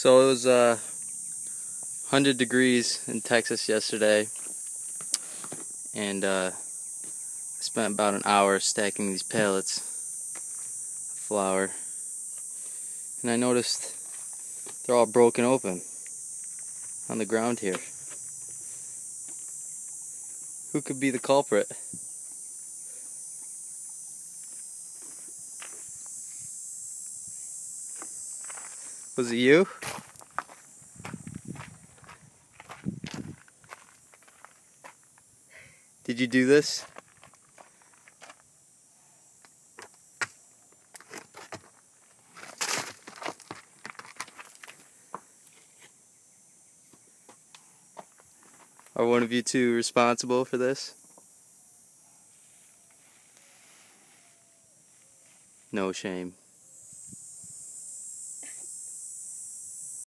So it was uh, 100 degrees in Texas yesterday, and uh, I spent about an hour stacking these pallets of flour, and I noticed they're all broken open on the ground here. Who could be the culprit? Was it you? Did you do this? Are one of you two responsible for this? No shame.